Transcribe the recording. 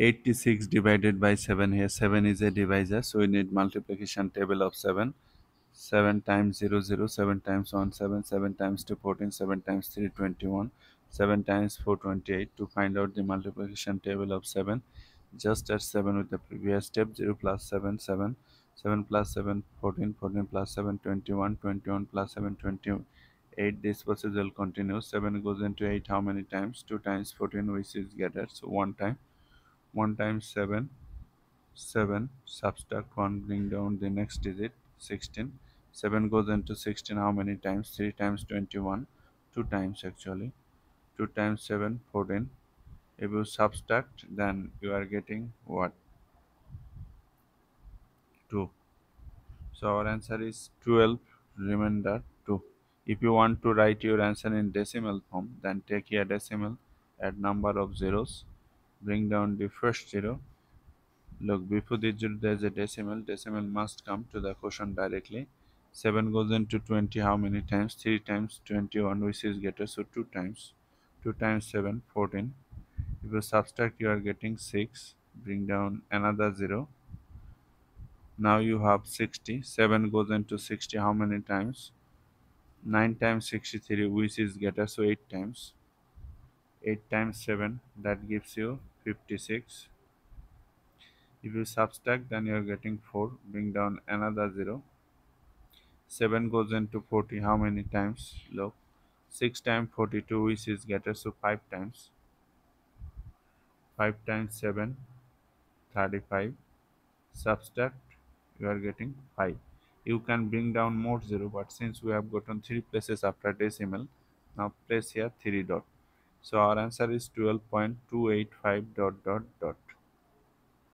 86 divided by 7 here. 7 is a divisor so we need multiplication table of 7 7 times 0 0 7 times 1 7 7 times 2 14 7 times 3 21 7 times 4 28 to find out the multiplication table of 7 just as 7 with the previous step. 0 plus 7 7 7 plus 7 14 14 plus 7 21 21 plus 7 28 this process will continue. 7 goes into 8 how many times? 2 times 14 which is gathered. So one time 1 times 7 7 subtract 1 bring down the next digit 16 7 goes into 16 how many times? 3 times 21 2 times actually. 2 times 7 14 if you subtract then you are getting what? 2 so our answer is 12 remainder 2 if you want to write your answer in decimal form then take a decimal add number of zeros bring down the first zero. Look before the zero there's a decimal. Decimal must come to the quotient directly. 7 goes into 20 how many times? 3 times 21 which is greater so 2 times. 2 times 7 14 if you subtract you are getting 6 bring down another 0 now you have 60 7 goes into 60 how many times? 9 times 63 which is greater so 8 times 8 times 7 that gives you 56 if you subtract then you are getting 4 bring down another 0 7 goes into 40 how many times? Look 6 times 42 which is greater so 5 times. 5 times 7 35 subtract you are getting 5 you can bring down more 0 but since we have gotten 3 places after decimal now place here 3 dot so our answer is 12.285 dot dot dot